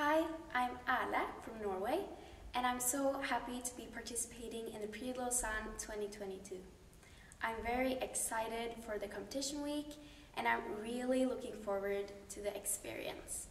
Hi, I'm Erle from Norway, and I'm so happy to be participating in the Prix de Lausanne 2022. I'm very excited for the competition week, and I'm really looking forward to the experience.